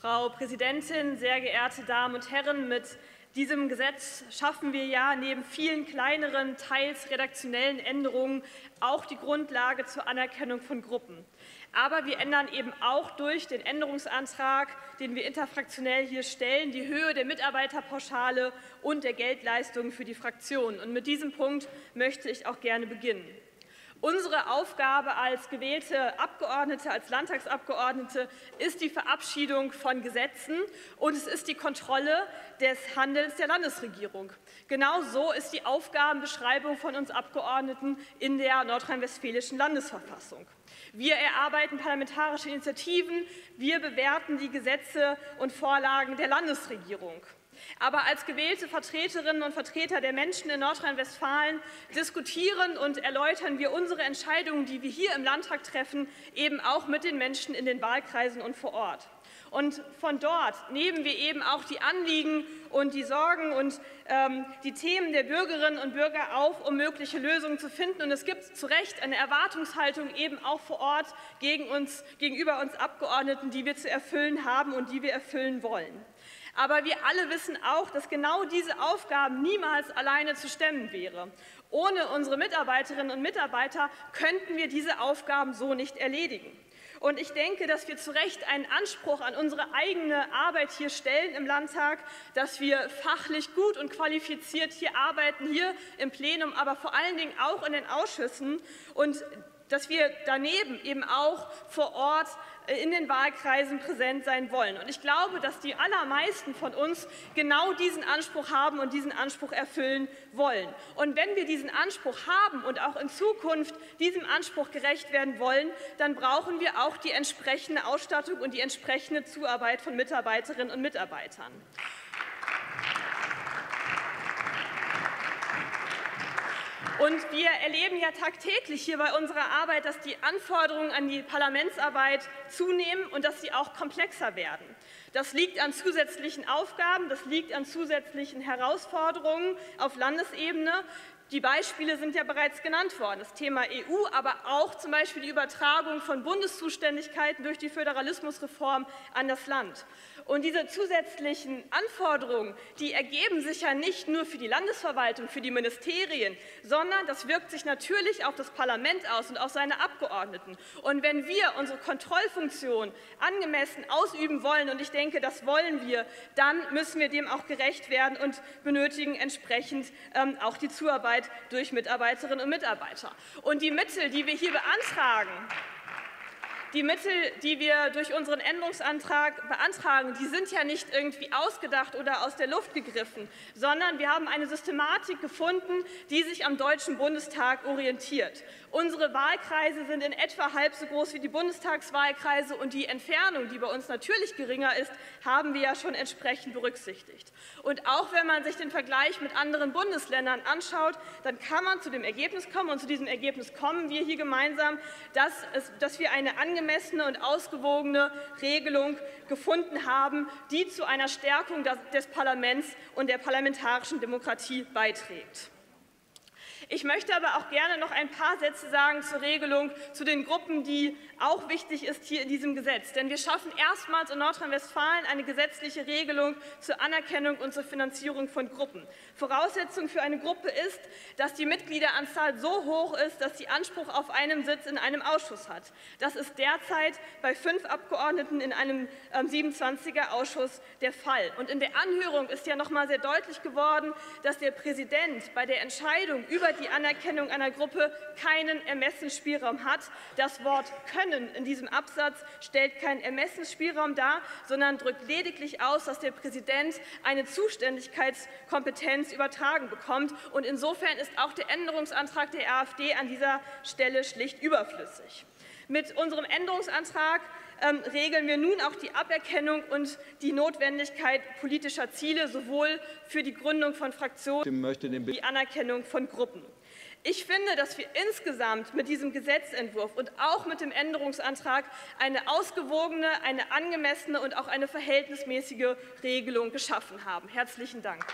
Frau Präsidentin, sehr geehrte Damen und Herren! Mit diesem Gesetz schaffen wir ja neben vielen kleineren, teils redaktionellen Änderungen auch die Grundlage zur Anerkennung von Gruppen. Aber wir ändern eben auch durch den Änderungsantrag, den wir interfraktionell hier stellen, die Höhe der Mitarbeiterpauschale und der Geldleistungen für die Fraktionen. Und mit diesem Punkt möchte ich auch gerne beginnen. Unsere Aufgabe als gewählte Abgeordnete, als Landtagsabgeordnete ist die Verabschiedung von Gesetzen und es ist die Kontrolle des Handelns der Landesregierung. Genau so ist die Aufgabenbeschreibung von uns Abgeordneten in der nordrhein-westfälischen Landesverfassung. Wir erarbeiten parlamentarische Initiativen, wir bewerten die Gesetze und Vorlagen der Landesregierung. Aber als gewählte Vertreterinnen und Vertreter der Menschen in Nordrhein-Westfalen diskutieren und erläutern wir unsere Entscheidungen, die wir hier im Landtag treffen, eben auch mit den Menschen in den Wahlkreisen und vor Ort. Und von dort nehmen wir eben auch die Anliegen und die Sorgen und ähm, die Themen der Bürgerinnen und Bürger auf, um mögliche Lösungen zu finden. Und es gibt zu Recht eine Erwartungshaltung eben auch vor Ort gegen uns, gegenüber uns Abgeordneten, die wir zu erfüllen haben und die wir erfüllen wollen. Aber wir alle wissen auch, dass genau diese Aufgaben niemals alleine zu stemmen wäre. Ohne unsere Mitarbeiterinnen und Mitarbeiter könnten wir diese Aufgaben so nicht erledigen. Und ich denke, dass wir zu Recht einen Anspruch an unsere eigene Arbeit hier stellen im Landtag, dass wir fachlich gut und qualifiziert hier arbeiten, hier im Plenum, aber vor allen Dingen auch in den Ausschüssen und dass wir daneben eben auch vor Ort äh, in den Wahlkreisen präsent sein wollen. Und ich glaube, dass die allermeisten von uns genau diesen Anspruch haben und diesen Anspruch erfüllen wollen. Und wenn wir diesen Anspruch haben und auch in Zukunft diesem Anspruch gerecht werden wollen, dann brauchen wir auch die entsprechende Ausstattung und die entsprechende Zuarbeit von Mitarbeiterinnen und Mitarbeitern. Und wir erleben ja tagtäglich hier bei unserer Arbeit, dass die Anforderungen an die Parlamentsarbeit zunehmen und dass sie auch komplexer werden. Das liegt an zusätzlichen Aufgaben, das liegt an zusätzlichen Herausforderungen auf Landesebene. Die Beispiele sind ja bereits genannt worden, das Thema EU, aber auch zum Beispiel die Übertragung von Bundeszuständigkeiten durch die Föderalismusreform an das Land. Und diese zusätzlichen Anforderungen, die ergeben sich ja nicht nur für die Landesverwaltung, für die Ministerien, sondern das wirkt sich natürlich auf das Parlament aus und auf seine Abgeordneten. Und wenn wir unsere Kontrollfunktion angemessen ausüben wollen, und ich denke, das wollen wir, dann müssen wir dem auch gerecht werden und benötigen entsprechend ähm, auch die Zuarbeit Arbeit durch Mitarbeiterinnen und Mitarbeiter. Und die Mittel, die wir hier beantragen, die Mittel, die wir durch unseren Änderungsantrag beantragen, die sind ja nicht irgendwie ausgedacht oder aus der Luft gegriffen, sondern wir haben eine Systematik gefunden, die sich am Deutschen Bundestag orientiert. Unsere Wahlkreise sind in etwa halb so groß wie die Bundestagswahlkreise und die Entfernung, die bei uns natürlich geringer ist, haben wir ja schon entsprechend berücksichtigt. Und auch wenn man sich den Vergleich mit anderen Bundesländern anschaut, dann kann man zu dem Ergebnis kommen, und zu diesem Ergebnis kommen wir hier gemeinsam, dass, es, dass wir eine angemessene und ausgewogene Regelung gefunden haben, die zu einer Stärkung des Parlaments und der parlamentarischen Demokratie beiträgt. Ich möchte aber auch gerne noch ein paar Sätze sagen zur Regelung zu den Gruppen, die auch wichtig ist hier in diesem Gesetz. Denn wir schaffen erstmals in Nordrhein-Westfalen eine gesetzliche Regelung zur Anerkennung und zur Finanzierung von Gruppen. Voraussetzung für eine Gruppe ist, dass die Mitgliederanzahl so hoch ist, dass sie Anspruch auf einen Sitz in einem Ausschuss hat. Das ist derzeit bei fünf Abgeordneten in einem 27er-Ausschuss ähm, der Fall. Und in der Anhörung ist ja noch mal sehr deutlich geworden, dass der Präsident bei der Entscheidung über die Anerkennung einer Gruppe keinen Ermessensspielraum hat. Das Wort können in diesem Absatz stellt keinen Ermessensspielraum dar, sondern drückt lediglich aus, dass der Präsident eine Zuständigkeitskompetenz übertragen bekommt. Und insofern ist auch der Änderungsantrag der AfD an dieser Stelle schlicht überflüssig. Mit unserem Änderungsantrag ähm, regeln wir nun auch die Aberkennung und die Notwendigkeit politischer Ziele, sowohl für die Gründung von Fraktionen als auch die Anerkennung von Gruppen. Ich finde, dass wir insgesamt mit diesem Gesetzentwurf und auch mit dem Änderungsantrag eine ausgewogene, eine angemessene und auch eine verhältnismäßige Regelung geschaffen haben. Herzlichen Dank.